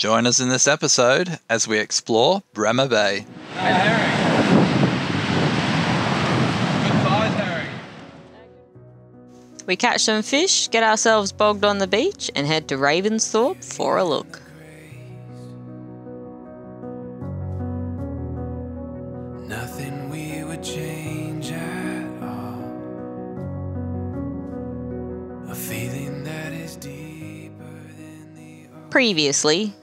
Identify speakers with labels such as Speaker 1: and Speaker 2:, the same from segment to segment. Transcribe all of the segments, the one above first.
Speaker 1: Join us in this episode as we explore Bremer Bay.
Speaker 2: Hey, herring. Good size.
Speaker 3: We catch some fish, get ourselves bogged on the beach, and head to Ravensthorpe for a look.
Speaker 4: Nothing we would change at all. A feeling that is deeper than the
Speaker 3: Previously,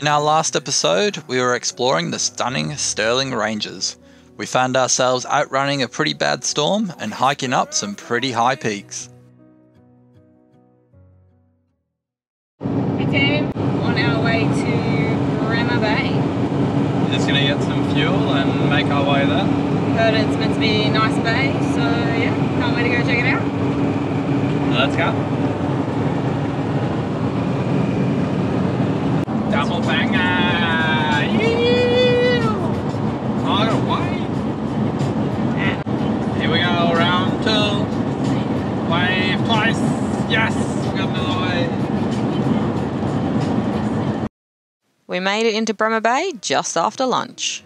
Speaker 1: In our last episode, we were exploring the stunning Stirling Ranges. We found ourselves outrunning a pretty bad storm and hiking up some pretty high peaks.
Speaker 5: Hey team, on our way to Bremer Bay.
Speaker 2: We're just gonna get some fuel and make our way there.
Speaker 5: Heard it's meant to be a nice bay, so yeah, can't wait to go check it out.
Speaker 2: Let's go. Double banger! Yee! Oh, I. Here we go, round two. Wave twice. Yes, we got another wave.
Speaker 3: we made it into Bremer Bay just after lunch.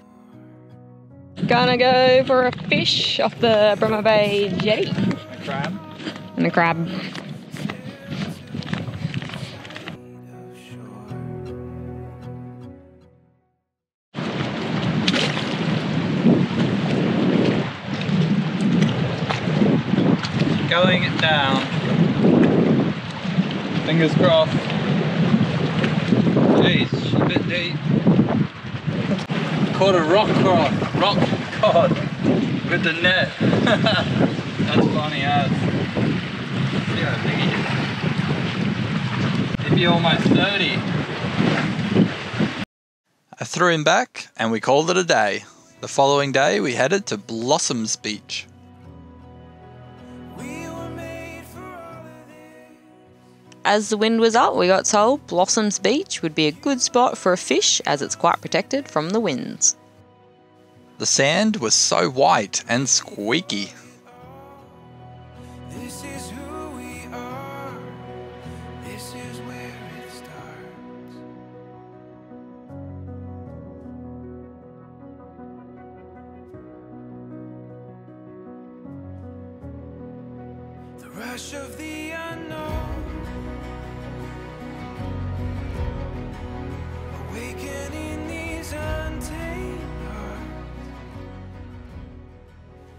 Speaker 5: Gonna go for a fish off the Bremer Bay jetty
Speaker 2: Crab.
Speaker 5: and a crab.
Speaker 2: Going down. Fingers crossed. Jeez, she's a bit deep. Caught a rock cod, rock cod with the net. That's funny as. See how big he is. Maybe almost 30.
Speaker 1: I threw him back and we called it a day. The following day, we headed to Blossoms Beach.
Speaker 3: As the wind was up, we got told Blossoms Beach would be a good spot for a fish as it's quite protected from the winds.
Speaker 1: The sand was so white and squeaky.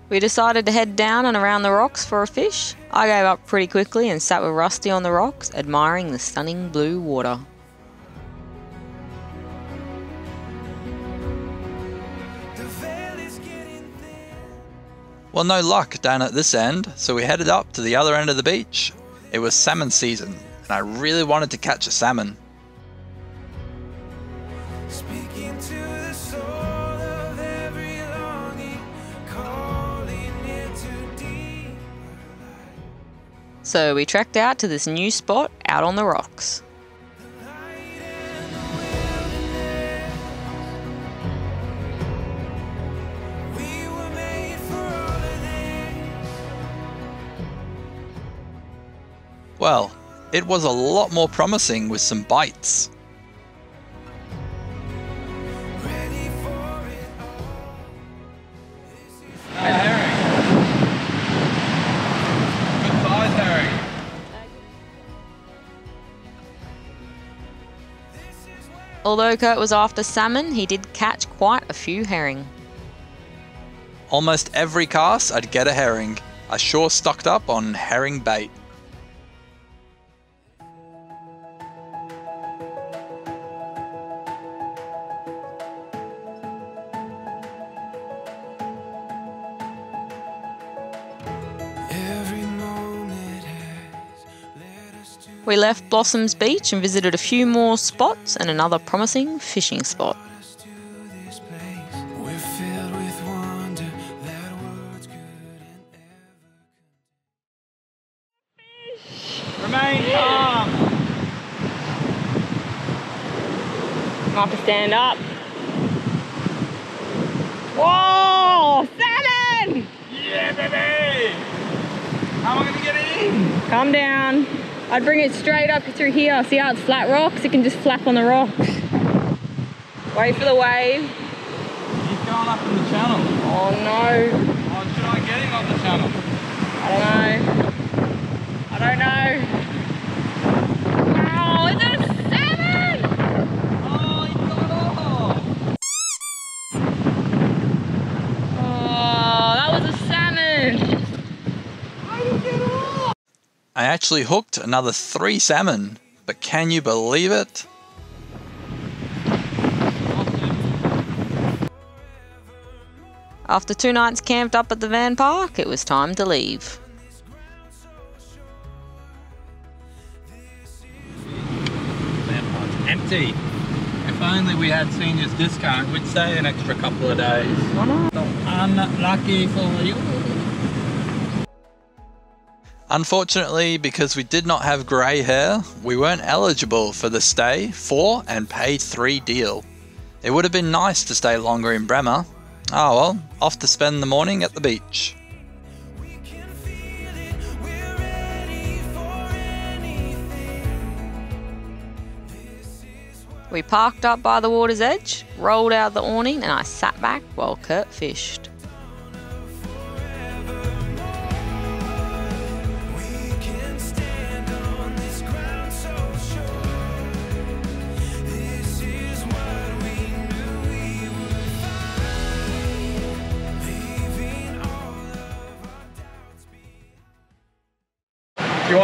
Speaker 4: We
Speaker 3: decided to head down and around the rocks for a fish. I gave up pretty quickly and sat with Rusty on the rocks, admiring the stunning blue water.
Speaker 4: The veil is getting thin.
Speaker 1: Well, no luck down at this end, so we headed up to the other end of the beach. It was salmon season, and I really wanted to catch a salmon.
Speaker 3: So we trekked out to this new spot out on the rocks.
Speaker 1: Well, it was a lot more promising with some bites.
Speaker 3: Although Kurt was after salmon, he did catch quite a few herring.
Speaker 1: Almost every cast, I'd get a herring. I sure stocked up on herring bait.
Speaker 3: We left Blossoms Beach and visited a few more spots and another promising fishing spot.
Speaker 4: us to this place. We're filled with wonder that words couldn't ever.
Speaker 2: Remain calm.
Speaker 5: I have to stand up. Whoa! Salmon!
Speaker 2: Yeah, baby. How am I gonna get in?
Speaker 5: Calm down. I'd bring it straight up through here. See how it's flat rocks? It can just flap on the rocks. Wait for the wave.
Speaker 2: He's going up in the channel.
Speaker 5: Oh no.
Speaker 2: Oh, should I get him on the channel?
Speaker 5: I don't know. I don't know. Oh, it's a salmon!
Speaker 2: Oh, he got off!
Speaker 5: Oh, that was a salmon.
Speaker 1: I actually hooked another three salmon, but can you believe it?
Speaker 3: After two nights camped up at the van park, it was time to leave.
Speaker 2: Van park's empty. If only we had seniors discount, we'd stay an extra couple of days. Unlucky for you.
Speaker 1: Unfortunately, because we did not have grey hair, we weren't eligible for the stay 4 and pay 3 deal. It would have been nice to stay longer in Bremer. Oh well, off to spend the morning at the beach.
Speaker 3: We parked up by the water's edge, rolled out the awning, and I sat back while Kurt fished.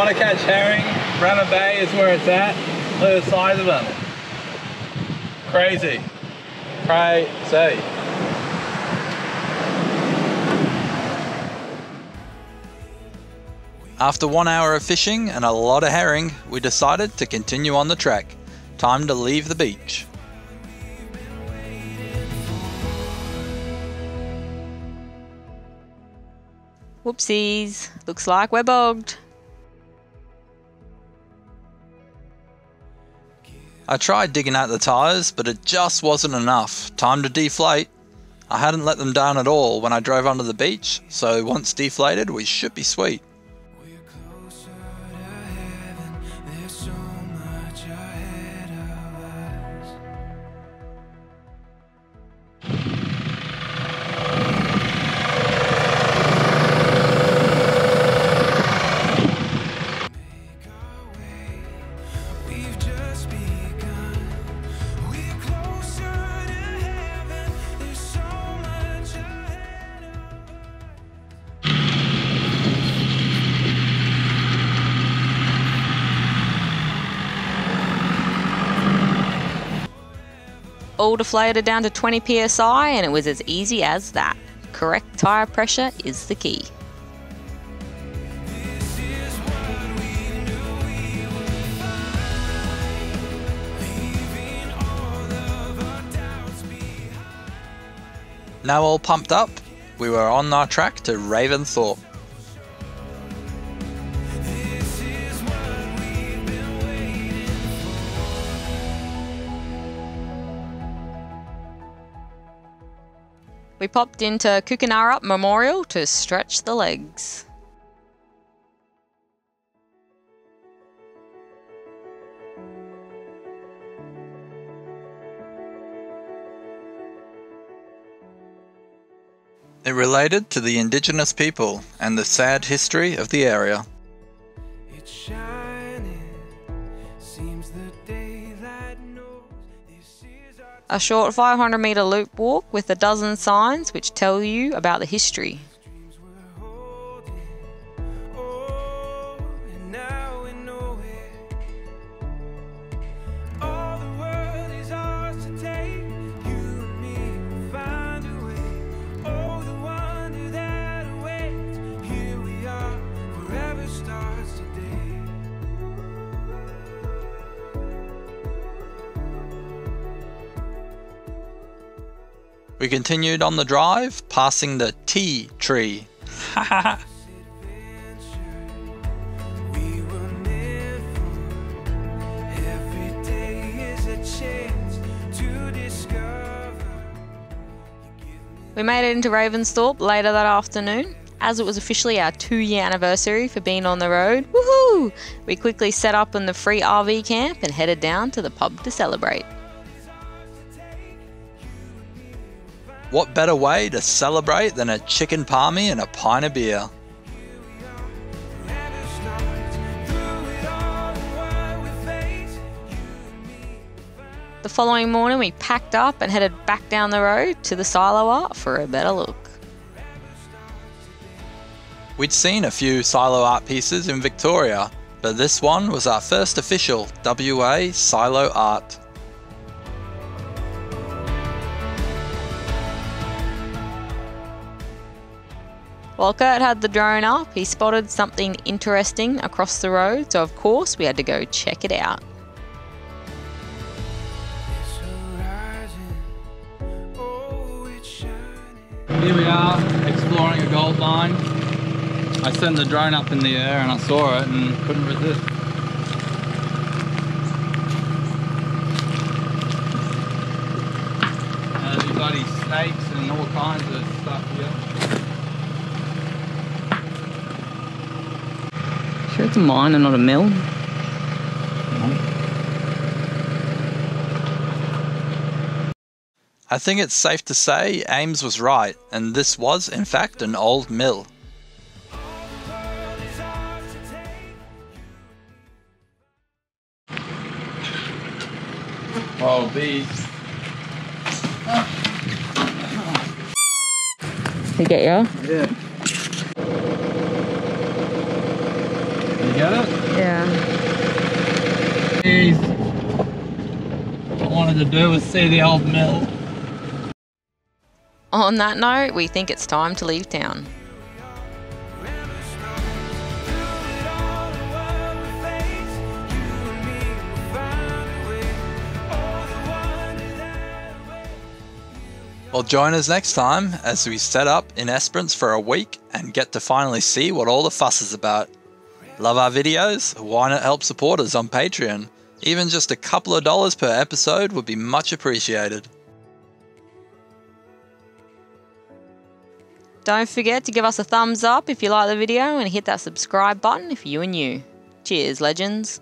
Speaker 2: Want to catch herring, Bremer Bay is where it's at. Look at the size of them. Crazy. Crazy.
Speaker 1: After one hour of fishing and a lot of herring, we decided to continue on the track. Time to leave the beach.
Speaker 3: Whoopsies, looks like we're bogged.
Speaker 1: I tried digging out the tyres, but it just wasn't enough. Time to deflate. I hadn't let them down at all when I drove onto the beach, so once deflated, we should be sweet.
Speaker 3: All deflated down to 20 psi, and it was as easy as that. Correct tyre pressure is the key.
Speaker 1: Now all pumped up, we were on our track to Ravensthorpe.
Speaker 3: Popped into Kukenarup Memorial to stretch the legs.
Speaker 1: It related to the indigenous people and the sad history of the area.
Speaker 3: A short 500 metre loop walk with a dozen signs which tell you about the history.
Speaker 4: We
Speaker 1: continued on the drive, passing the tea tree.
Speaker 4: We
Speaker 3: made it into Ravensthorpe later that afternoon. as it was officially our two year anniversary for being on the road, woohoo! We quickly set up in the free RV camp and headed down to the pub to celebrate.
Speaker 1: What better way to celebrate than a chicken parmy and a pint of beer?
Speaker 4: Forever starts through it all and what we face.
Speaker 3: The following morning, we packed up and headed back down the road to the silo art for a better look.
Speaker 1: We'd seen a few silo art pieces in Victoria, but this one was our first official WA silo art.
Speaker 3: While Kurt had the drone up, he spotted something interesting across the road, so of course we had to go check it out.
Speaker 2: Here we are, exploring a gold mine. I sent the drone up in the air and I saw it and couldn't resist. Uh, these bloody snakes and all kinds of stuff here.
Speaker 3: Sure, it's a mine and not a mill.
Speaker 1: I think it's safe to say Ames was right, and this was in fact an old mill.
Speaker 2: Oh, bees.
Speaker 3: Did get you?
Speaker 2: Yeah. You get it?
Speaker 3: Yeah.
Speaker 2: Bees. What I wanted to do was see the old mill.
Speaker 3: On that note, we think it's time to leave town.
Speaker 4: Forever starts through it all and what we face. You and me will find a way. The wonder that awaits.
Speaker 1: Well, join us next time as we set up in Esperance for a week and get to finally see what all the fuss is about. Love our videos? Why not help support us on Patreon? Even just a couple of dollars per episode would be much appreciated.
Speaker 3: Don't forget to give us a thumbs up if you like the video and hit that subscribe button if you are new. Cheers, legends.